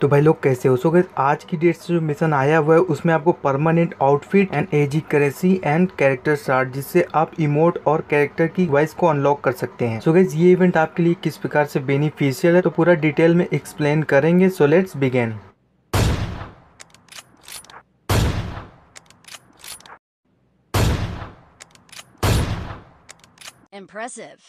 तो भाई लोग कैसे हो? सो गए आज की डेट से जो मिशन आया हुआ है, उसमें आपको परमानेंट आउटफिट एंड एजी करेंसी एंड कैरेक्टर स्टार्ट जिससे आप इमोट और कैरेक्टर की वॉइस को अनलॉक कर सकते हैं। सो गैस ये इवेंट आपके लिए किस प्रकार से बेनिफिशियल है तो पूरा डिटेल में एक्सप्लेन करेंगे। So let's begin Impressive.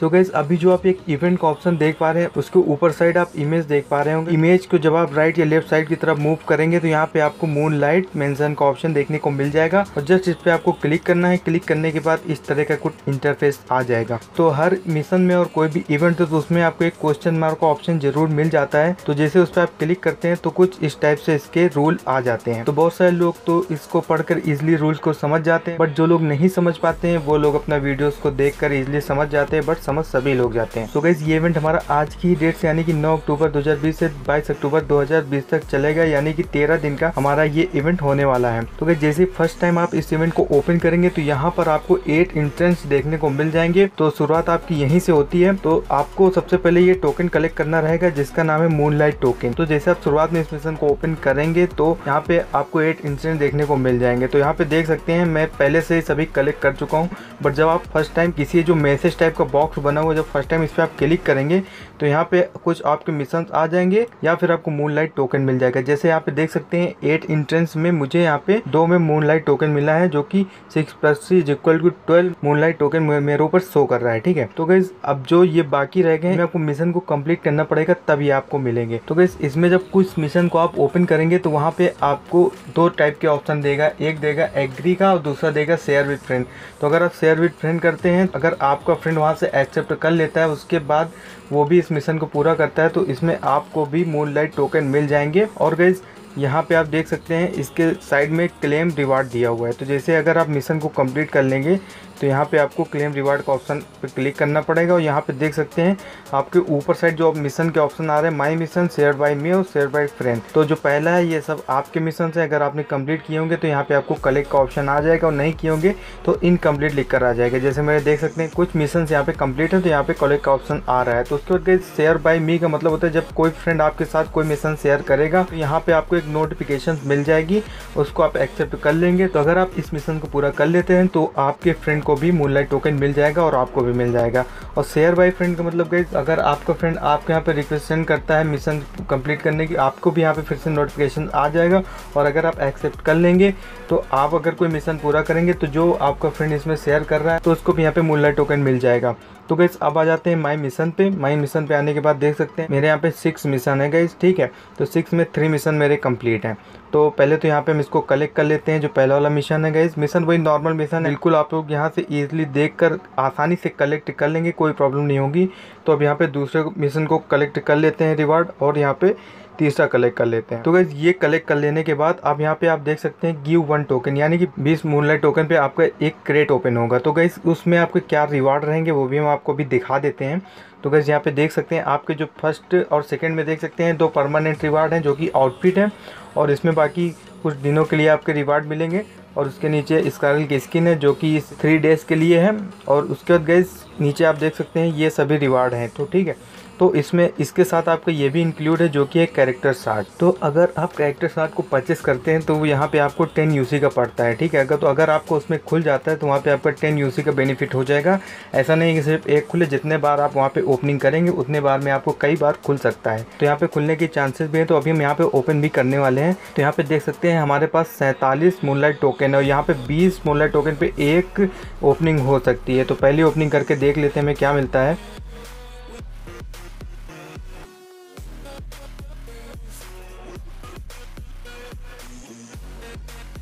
So guys अभी जो आप एक इवेंट का ऑप्शन देख पा रहे हैं, उसके ऊपर साइड आप इमेज देख पा रहे होंगे। इमेज को जब आप राइट या लेफ़्ट साइड की तरफ़ मूव करेंगे तो यहाँ पे आपको मून लाइट मेंशन का ऑप्शन देखने को मिल जाएगा। और जस्ट इस पे आपको क्लिक करना है। क्लिक करने के बाद इस तरह का कुछ इंटरफेस आ जाएगा। तो हर मिशन में और कोई भी इवेंट हो तो उसमें आपको एक क्वेश्चन मार्क का ऑप्शन ज़रूर मिल जाता है। तो जैसे उस पर आप क्लिक करते हैं तो कुछ इस टाइप से इसके रूल आ जाते हैं। तो बहुत सारे लोग तो इसको पढ़कर इजिली रूल्स को समझ जाते हैं। बट जो लोग नहीं समझ पाते हैं, वो लोग अपना वीडियोस को देख कर समझ जाते हैं। बट समझ सभी लोग जाते हैं। तो गैस ये इवेंट हमारा आज की डेट से यानी कि 9 अक्टूबर 2020 से 22 अक्टूबर 2020 तक चलेगा, यानी कि 13 दिन का हमारा ये इवेंट होने वाला है। तो गैस जैसे फ़र्स्ट टाइम आप इस इवेंट को ओपन करेंगे तो यहाँ पर आपको एट इंट्रेंस देखने को मिल जाएँगे। तो शुरुआत आपकी यहीं से होती है। तो आपको सबसे पहले ये टोकन कलेक्ट करना रहेगा, जिसका नाम है मून टोकन तो जैसे आप शुरुआत में इस मिशन को ओपन करेंगे तो यहाँ पे आपको एट इंसिडेंट देखने को मिल जाएँगे। तो यहाँ पे देख सकते हैं, मैं पहले से सभी कलेक्ट कर चुका हूँ। बट जब आप फ़र्स्ट टाइम किसी जो मैसेज टाइप का बॉक्स बना हुआ जब फ़र्स्ट टाइम इस पर आप क्लिक करेंगे तो यहाँ पे कुछ आपके मिशन आ जाएँगे, या फिर आपको मून लाइट टोकन मिल जाएगा। जैसे यहाँ पे देख सकते हैं एट इंट्रेंस में मुझे यहाँ पे दो में मून लाइट टोकन मिला है, जो कि six plus three is equal to twelve moonlight token मेरे ऊपर शो कर रहा है, ठीक है? तो गैस अब जो ये बाकी रह गए आपको मिशन को कंप्लीट करना पड़ेगा तभी आपको मिलेंगे। तो गैस इसमें जब कुछ मिशन को आप ओपन करेंगे तो वहाँ पे आपको दो टाइप के ऑप्शन देगा। एक देगा एग्री का, और दूसरा देगा शेयर विद फ्रेंड तो अगर आप शेयर विद फ्रेंड करते हैं, अगर आपका फ्रेंड वहाँ से एक्सेप्ट कर लेता है, उसके बाद वो भी इस मिशन को पूरा करता है तो इसमें आपको भी मून लाइट टोकन मिल जाएँगे। और गैस यहाँ पे आप देख सकते हैं, इसके साइड में क्लेम रिवार्ड दिया हुआ है। तो जैसे अगर आप मिशन को कंप्लीट कर लेंगे तो यहाँ पे आपको क्लेम रिवार्ड का ऑप्शन पे क्लिक करना पड़ेगा और यहाँ पे देख सकते हैं, आपके ऊपर साइड जो मिशन के ऑप्शन आ रहे हैं my mission share by me और शेयर बाई फ्रेंड तो जो पहला है, ये सब आपके मिशन से अगर आपने कंप्लीट किए होंगे तो यहाँ पे आपको कलेक्ट का ऑप्शन आ जाएगा और नहीं किए होंगे तो इनकम्प्लीट लिख कर आ जाएगा। जैसे मेरे देख सकते हैं, कुछ मिशन यहाँ पे कंप्लीट है तो यहाँ पे कलेक्ट का ऑप्शन आ रहा है। तो उसके बाद शेयर बाई मी का मतलब होता है, जब कोई फ्रेंड आपके साथ कोई मिशन शेयर करेगा तो यहाँ पे आपको एक नोटिफिकेशन मिल जाएगी, उसको आप एक्सेप्ट कर लेंगे। तो अगर आप इस मिशन को पूरा कर लेते हैं तो आपके फ्रेंड को भी मूनलाइट टोकन मिल जाएगा और आपको भी मिल जाएगा। और शेयर बाई फ्रेंड का मतलब गई अगर आपका फ्रेंड आपके यहाँ पर रिक्वेस्ट सेंड करता है मिशन कंप्लीट करने की, आपको भी यहाँ पे फिर से नोटिफिकेशन आ जाएगा। और अगर आप एक्सेप्ट कर लेंगे तो आप अगर कोई मिशन पूरा करेंगे तो जो आपका फ्रेंड इसमें शेयर कर रहा है तो उसको भी यहाँ पे मूनलाइट टोकन मिल जाएगा। तो गैस अब आ जाते हैं माई मिशन पे। माई मिशन पे आने के बाद देख सकते हैं, मेरे यहाँ पे सिक्स मिशन है गैस ठीक है? तो सिक्स में थ्री मिशन मेरे कंप्लीट हैं। तो पहले तो यहाँ पे हम इसको कलेक्ट कर लेते हैं, जो पहला वाला मिशन है गैस मिशन वही नॉर्मल मिशन है। बिल्कुल आप लोग यहाँ से ईजिली देख कर आसानी से कलेक्ट कर लेंगे, कोई प्रॉब्लम नहीं होगी। तो अब यहाँ पे दूसरे मिशन को कलेक्ट कर लेते हैं रिवार्ड और यहाँ पे तीसरा कलेक्ट कर लेते हैं। तो गैस ये कलेक्ट कर लेने के बाद आप यहाँ पे आप देख सकते हैं गिव वन टोकन यानी कि 20 मूनलाइट टोकन पे आपका एक क्रेट ओपन होगा। तो गैस उसमें आपके क्या रिवार्ड रहेंगे वो भी हम आपको भी दिखा देते हैं। तो गैस यहाँ पे देख सकते हैं आपके जो फ़र्स्ट और सेकेंड में देख सकते हैं दो परमानेंट रिवार्ड हैं जो कि आउटफिट है और इसमें बाकी कुछ दिनों के लिए आपके रिवार्ड मिलेंगे। और उसके नीचे स्कारल की स्किन है, जो कि थ्री डेज़ के लिए है। और उसके बाद गैस नीचे आप देख सकते हैं, ये सभी रिवार्ड हैं तो ठीक है। तो इसमें, इसके साथ आपका ये भी इंक्लूड है जो कि है कैरेक्टर सार्ट तो अगर आप कैरेक्टर सार्ट को परचेस करते हैं तो यहाँ पे आपको टेन यूसी का पड़ता है, ठीक है? अगर तो अगर आपको उसमें खुल जाता है तो वहाँ पे आपका टेन यूसी का बेनिफिट हो जाएगा। ऐसा नहीं कि सिर्फ़ एक खुले, जितने बार आप वहाँ पर ओपनिंग करेंगे, उतने बार में आपको कई बार खुल सकता है। तो यहाँ पर खुलने के चांसेस भी हैं तो अभी हम यहाँ पर ओपन भी करने वाले हैं। तो यहाँ पर देख सकते हैं, हमारे पास सैंतालीस मूनलाइट टोकन है और यहाँ पर बीस मूनलाइट टोकन पर एक ओपनिंग हो सकती है। तो पहली ओपनिंग करके देख लेते हैं हमें क्या मिलता है।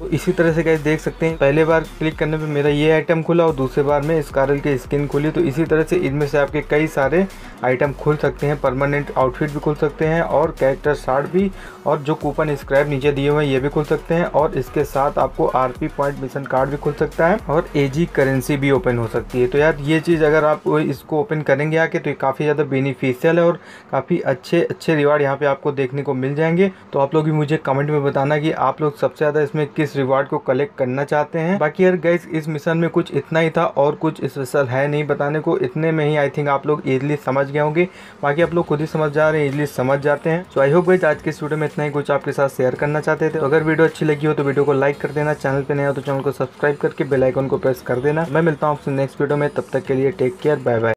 तो इसी तरह से गैस देख सकते हैं। पहले बार क्लिक करने पे मेरा ये आइटम खुला और दूसरे बार में स्कारल की स्किन खुली। तो इसी तरह से इनमें से आपके कई सारे आइटम खुल सकते हैं। परमानेंट आउटफिट भी खुल सकते हैं और कैरेक्टर शार्ट भी और जो कूपन स्क्रैप नीचे दिए हुए हैं, ये भी खुल सकते हैं। और इसके साथ आपको आरपी पॉइंट मिशन कार्ड भी खुल सकता है और एजी करेंसी भी ओपन हो सकती है। तो यार ये चीज़ अगर आप इसको ओपन करेंगे आके तो काफ़ी ज़्यादा बेनिफिशियल है और काफ़ी अच्छे अच्छे रिवार्ड यहाँ पे आपको देखने को मिल जाएँगे। तो आप लोग भी मुझे कमेंट में बताना कि आप लोग सबसे ज़्यादा इसमें किस रिवार्ड को कलेक्ट करना चाहते हैं। बाकी यार गैस इस मिशन में कुछ इतना ही था और कुछ स्पेशल है नहीं बताने को। इतने में ही आई थिंक आप लोग इजिली समझ गए होंगे। बाकी आप लोग खुद ही समझ जा रहे हैं इजिली समझ जाते हैं। सो आई होप गई आज के इस वीडियो में इतना ही कुछ आपके साथ शेयर करना चाहते थे। अगर वीडियो अच्छी लगी हो तो वीडियो को लाइक कर देना। चैनल पर नया हो तो चैनल को सब्सक्राइब करके बेल आइकन को प्रेस कर देना। मैं मिलता हूँ आपसे नेक्स्ट वीडियो में। तब तक के लिए टेक केयर बाय बाय